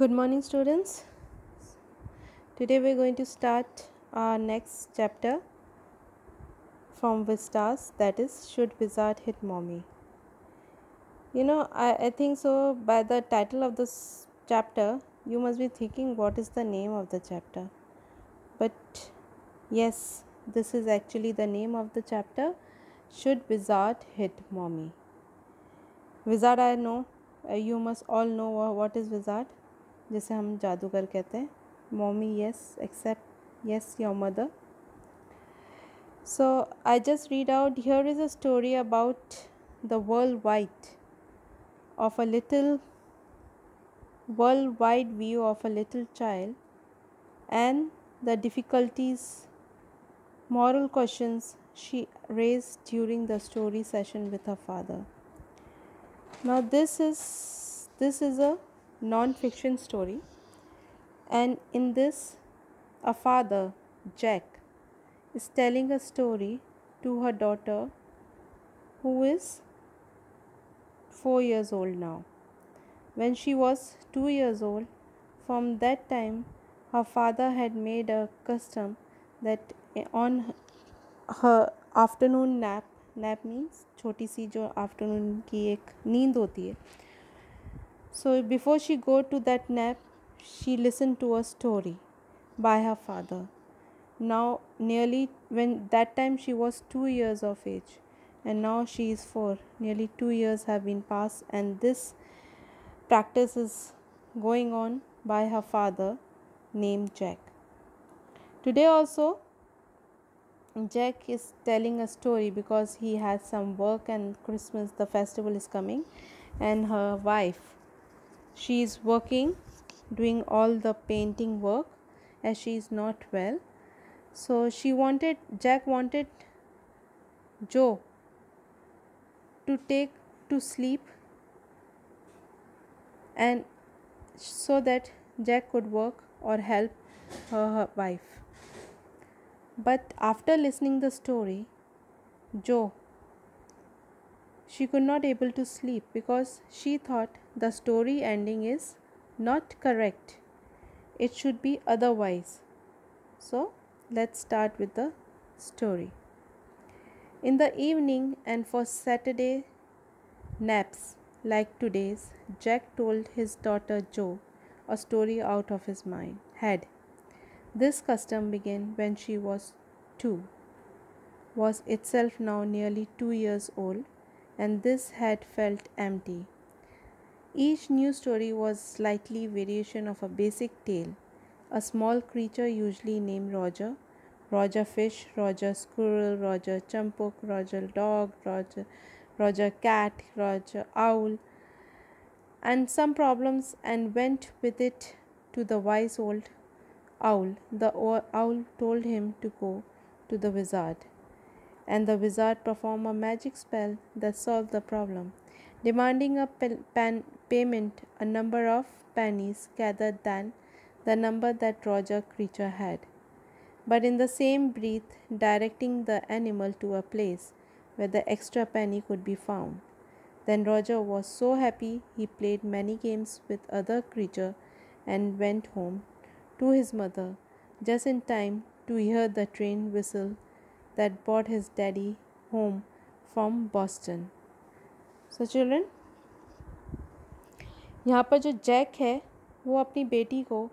Good morning, students. Today we're going to start our next chapter from Vistas that is, Should Wizard Hit Mommy? You know, I, I think so. By the title of this chapter, you must be thinking what is the name of the chapter. But yes, this is actually the name of the chapter Should Wizard Hit Mommy? Wizard, I know, uh, you must all know what is wizard जिसे हम जादूगर कहते हैं mommy yes accept yes your mother so I just read out here is a story about the world wide of a little world wide view of a little child and the difficulties moral questions she raised during the story session with her father now this is this is a non-fiction story and in this a father jack is telling a story to her daughter who is 4 years old now when she was 2 years old from that time her father had made a custom that on her afternoon nap nap means छोटी सी जो afternoon की एक नींद होती है so before she go to that nap, she listened to a story by her father. Now nearly when that time she was 2 years of age and now she is 4. Nearly 2 years have been passed and this practice is going on by her father named Jack. Today also Jack is telling a story because he has some work and Christmas the festival is coming and her wife she is working doing all the painting work as she is not well. So she wanted jack wanted joe to take to sleep and so that jack could work or help her, her wife. But after listening the story joe she could not able to sleep because she thought the story ending is not correct. It should be otherwise. So, let's start with the story. In the evening and for Saturday naps like today's, Jack told his daughter Jo a story out of his mind head. This custom began when she was two, was itself now nearly two years old, and this had felt empty. Each new story was slightly variation of a basic tale. A small creature usually named Roger, Roger fish, Roger squirrel, Roger chipmunk, Roger dog, Roger Roger cat, Roger owl, and some problems and went with it to the wise old owl. The owl told him to go to the wizard, and the wizard performed a magic spell that solved the problem demanding a payment a number of pennies gathered than the number that Roger creature had, but in the same breath directing the animal to a place where the extra penny could be found. Then Roger was so happy he played many games with other creature and went home to his mother just in time to hear the train whistle that brought his daddy home from Boston. So children यहाँ पर जो Jack है, वो अपनी बेटी को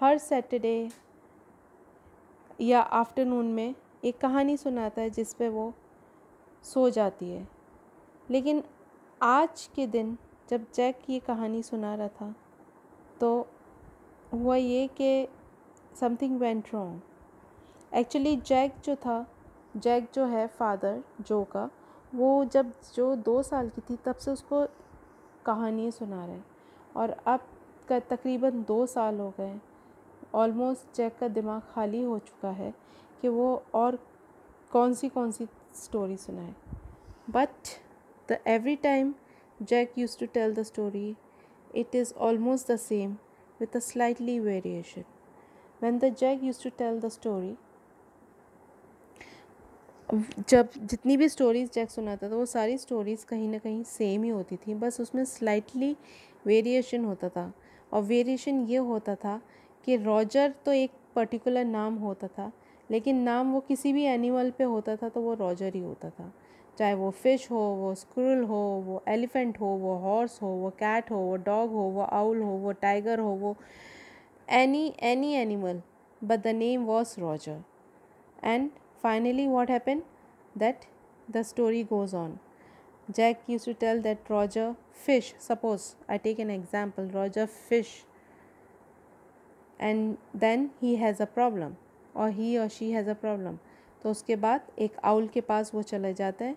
हर Saturday या afternoon में एक कहानी सुनाता है जिस पे वो सो जाती है। लेकिन आज के दिन जब जैक ये कहानी सुना रहा था तो हुआ ये कि something went wrong actually Jack जो था जैक जो है फादर जो का वो जब जो दो साल की थी तब से उसको कहानियाँ सुना रहे हैं। और अब का तकरीबन दो साल हो गए ऑलमोस्ट जैक का दिमाग खाली हो चुका है कि वो और कौन सी कौन सी स्टोरी सुनाए। But the every time Jack use to tell the story it is almost the same with a slightly variation. When the Jack used to tell the story, जब जितनी भी स्टोरीज़ जैक सुनाता था, वो सारी स्टोरीज़ कहीं ना कहीं सेम ही होती थी। बस उसमें स्लाइटली वेरिएशन होता था और वेरिएशन ये होता था कि रॉजर तो एक पर्टिकुलर नाम होता था, लेकिन नाम वो किसी भी एनिमल पे होता था तो वो रॉजर ही होता था। चाहे वो फ़िश हो, वो स्क्रुल हो, वो एलिफेंट हो, वो हॉर्स हो, वो कैट हो, वो डॉग हो, वो आउल हो, वो टाइगर हो, वो any any animal but the name was Roger and finally what happen that the story goes on Jack used to tell that Roger fish, suppose I take an example, Roger fish and then he has a problem or he or she has a problem. तो उसके बाद एक owl के पास वो चले जाते हैं।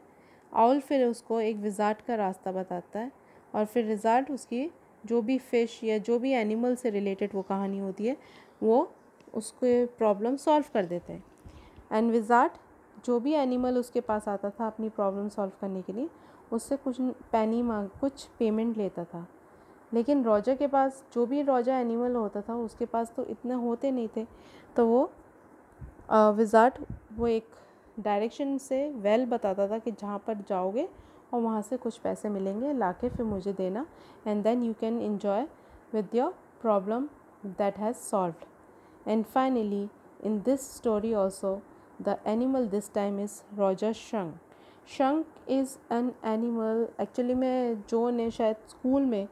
Owl फिर उसको एक विज़ार्ड का रास्ता बताता है और फिर रिज़ार्ट उसकी जो भी फ़िश या जो भी एनिमल से रिलेटेड वो कहानी होती है वो उसके प्रॉब्लम सॉल्व कर देते हैं। एंड विज़ार्ड जो भी एनिमल उसके पास आता था अपनी प्रॉब्लम सॉल्व करने के लिए, उससे कुछ पैनी मांग, कुछ पेमेंट लेता था। लेकिन रोजा के पास, जो भी रोजा एनिमल होता था, उसके पास तो इतने होते नहीं थे तो वो विज़ार्ड वो एक डायरेक्शन से वेल बताता था कि जहाँ पर जाओगे और वहाँ से कुछ पैसे मिलेंगे ला के फिर मुझे देना and then you can enjoy with your problem that has solve and finally in this story also the animal this time is Roger shark shark is an animal actually में जो ने शायद स्कूल में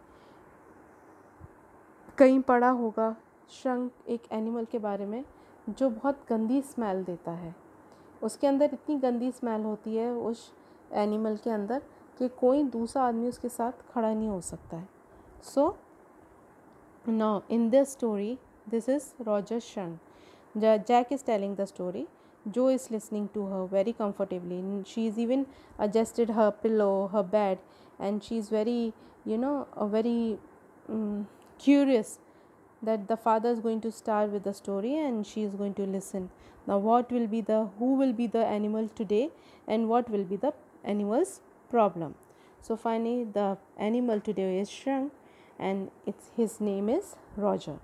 कहीं पढ़ा होगा शंक एक एनिमल के बारे में, जो बहुत गंदी स्मेल देता है। उसके अंदर इतनी गंदी स्मेल होती है उस एनिमल के अंदर कि कोई दूसरा आदमी उसके साथ खड़ा नहीं हो सकता है। So no in this story this is Roger शंक Jack is telling the story Jo is listening to her very comfortably. She's even adjusted her pillow, her bed, and she's very, you know, very um, curious that the father is going to start with the story and she is going to listen. Now, what will be the, who will be the animal today, and what will be the animal's problem? So, finally, the animal today is shrunk, and it's his name is Roger.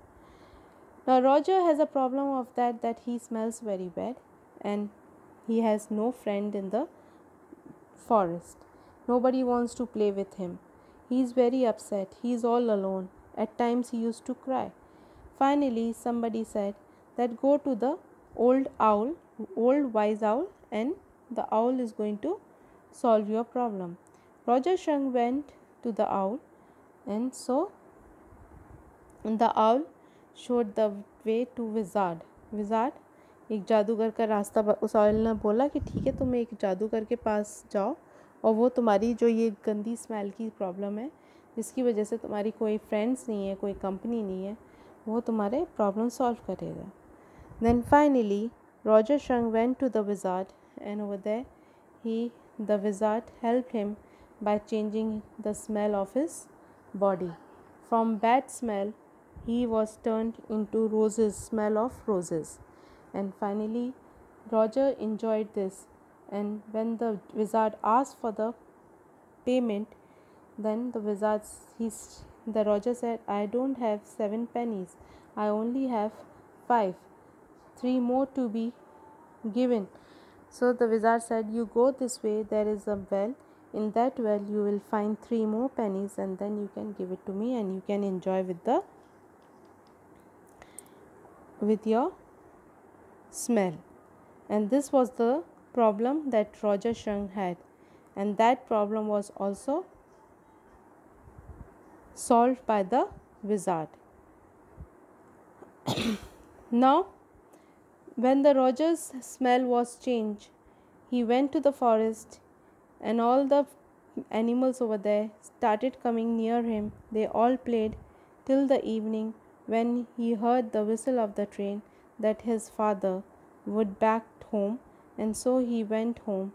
Now, Roger has a problem of that that he smells very bad and he has no friend in the forest. Nobody wants to play with him. He is very upset. He is all alone. At times he used to cry. Finally, somebody said that go to the old owl, old wise owl, and the owl is going to solve your problem. Roger Shung went to the owl, and so the owl showed the way to Wizard. Wizard एक जादूगर का रास्ता उस oil ने बोला कि ठीक है तुम एक जादूगर के पास जाओ और वो तुम्हारी जो ये गंदी स्मेल की प्रॉब्लम है जिसकी वजह से तुम्हारी कोई फ्रेंड्स नहीं है कोई कंपनी नहीं है वो तुम्हारे प्रॉब्लम सॉल्व करेगा then finally Roger shark went to the wizard and over there he the wizard help him by changing the smell of his body. From bad smell, he was turned into roses, smell of roses and finally Roger enjoyed this. And when the wizard asked for the payment then the wizard he's the Roger said I don't have 7 pennies. I only have 5 three more to be given. So the wizard said you go this way. There is a well. In that well you will find three more pennies and then you can give it to me and you can enjoy with the with your smell. And this was the problem that Roger Shung had. And that problem was also solved by the wizard. now, when the Roger's smell was changed, he went to the forest and all the animals over there started coming near him. They all played till the evening when he heard the whistle of the train that his father would back home and so he went home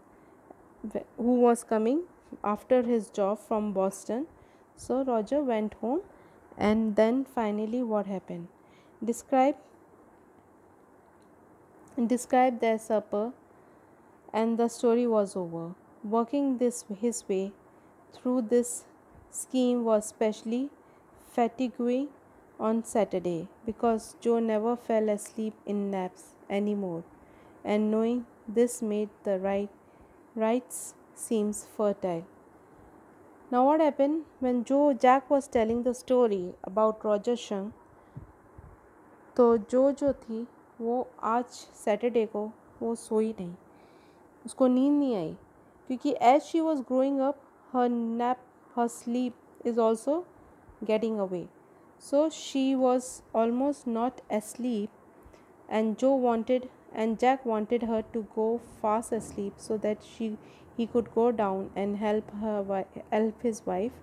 who was coming after his job from Boston. So Roger went home and then finally what happened? Describe describe their supper and the story was over. Working this his way through this scheme was specially fatiguing on Saturday because Jo never fell asleep in naps anymore, and knowing this made the right rights seems fertile. Now what happened when Jo Jack was telling the story about Roger Shang? तो जो जो थी वो आज Saturday को वो सोई नहीं उसको नींद नहीं आई क्योंकि as she was growing up her nap her sleep is also getting away so she was almost not asleep, and Jo wanted and Jack wanted her to go fast asleep so that she he could go down and help her help his wife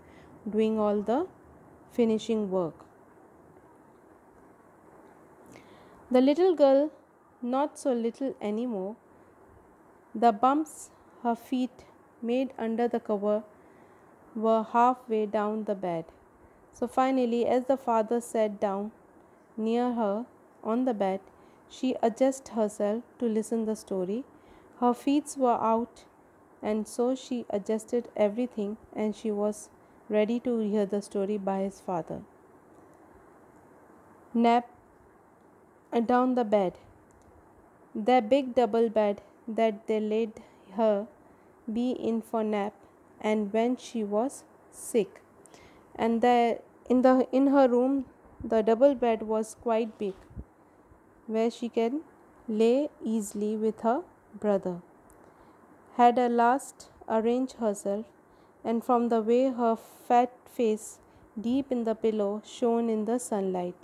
doing all the finishing work. The little girl, not so little anymore, the bumps her feet made under the cover were halfway down the bed. So finally, as the father sat down near her on the bed, she adjusted herself to listen the story. Her feet were out, and so she adjusted everything, and she was ready to hear the story by his father. Nap uh, down the bed. The big double bed that they laid her be in for nap and when she was sick. And the in the in her room the double bed was quite big where she can lay easily with her brother. Had at last arranged herself and from the way her fat face deep in the pillow shone in the sunlight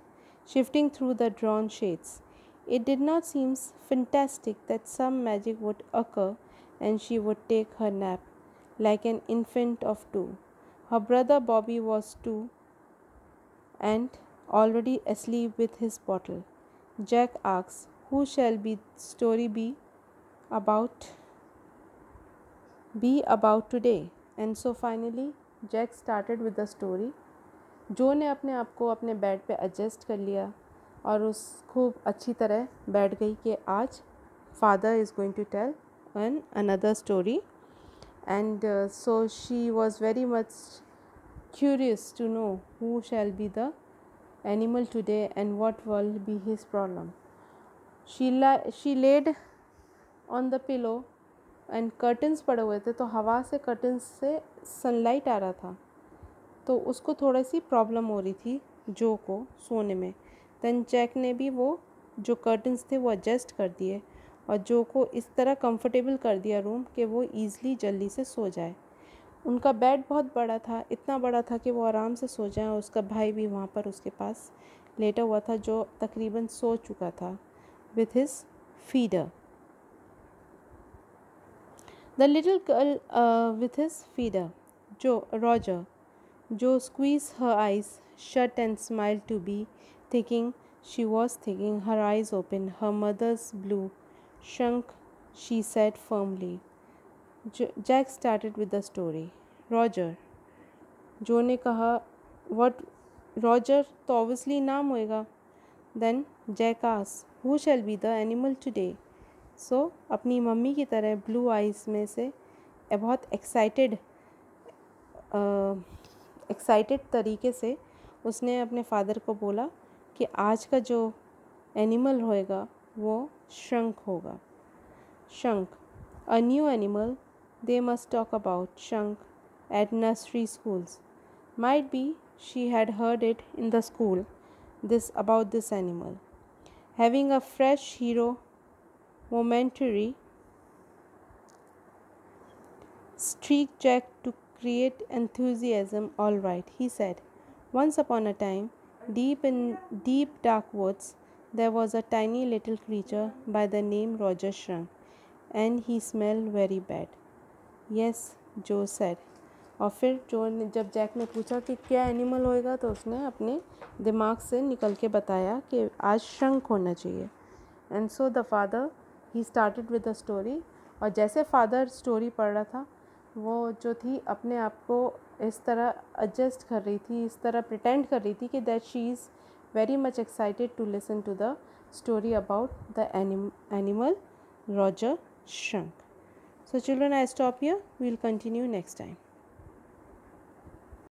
shifting through the drawn shades. It did not seem fantastic that some magic would occur and she would take her nap like an infant of two. Her brother Bobby was two and already asleep with his bottle. Jack asks, Who shall be story be about be about today? And so finally Jack started with the story जो ने अपने आप को अपने bed पे adjust कर लिया और उस खूब अच्छी तरह बैठ गई कि आज father is going to tell an another story and uh, so she was very much curious to know who shall be the animal today and what will be his problem she la- she laid on the pillow and curtains पड़े हुए थे तो हवा से curtains से sunlight आ रहा था तो उसको थोड़ी सी प्रॉब्लम हो रही थी जो को सोने में देन जैक ने भी वो जो कर्टन्स थे वो एडजस्ट कर दिए और जो को इस तरह कंफर्टेबल कर दिया रूम कि वो ईज़िली जल्दी से सो जाए उनका बेड बहुत बड़ा था इतना बड़ा था कि वो आराम से सो जाए और उसका भाई भी वहाँ पर उसके पास लेटा हुआ था जो तकरीबन सो चुका था with his feeder the little girl with his feeder जो रॉजर जो squeeze her eyes shut and smile to be thinking she was thinking, her eyes open. Her mother's blue shrunk, she said firmly. Jack started with the story. Roger. जो ने कहा what Roger तो obviously नाम होएगा Jack asked who shall be the animal today so अपनी mummy की तरह blue eyes में से बहुत एक्साइटेड एक्साइटेड तरीके से उसने अपने फादर को बोला कि आज का जो एनिमल होएगा वो शंख होगा शंख a new animal they must talk about शंख eight nursery schools might be she had heard it in the school this about this animal having a fresh hero momentary streak Jack to create enthusiasm, all right, he said. Once upon a time, deep in deep dark woods, there was a tiny little creature by the name Roger Shrunk, and he smelled very bad. Yes, Joe said. और फिर जो जब Jack ने पूछा कि क्या animal होएगा तो उसने अपने दिमाग से निकल के बताया कि आज शंख होना चाहिए and so the father he started with the story और जैसे फादर स्टोरी पढ़ रहा था वो जो थी अपने आप को इस तरह एडजस्ट कर रही थी इस तरह प्रिटेंड कर रही थी कि that she is very much excited to listen to the story about the anim- animal Roger Shrunk. So, children, I stop here. We will continue next time.